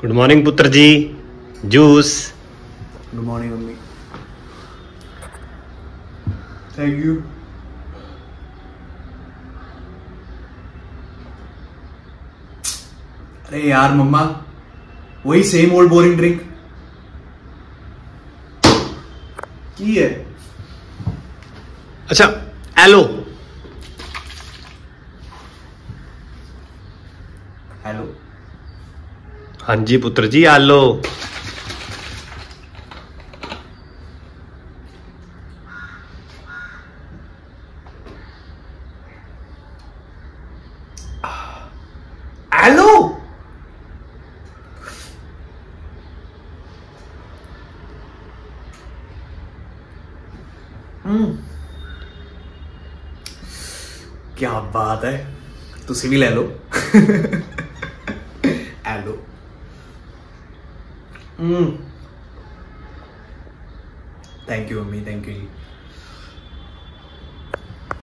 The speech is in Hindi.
गुड मॉर्निंग पुत्र जी juice good morning mummy thank you अरे यार मम्मा वही सेम ओल्ड बोरिंग ड्रिंक की है? अच्छा एलो हेलो हाँ जी पुत्र जी आलो हम्म। क्या बात है? तुम भी ले लो। Hello. Mm. Thank you, Ami. Thank you.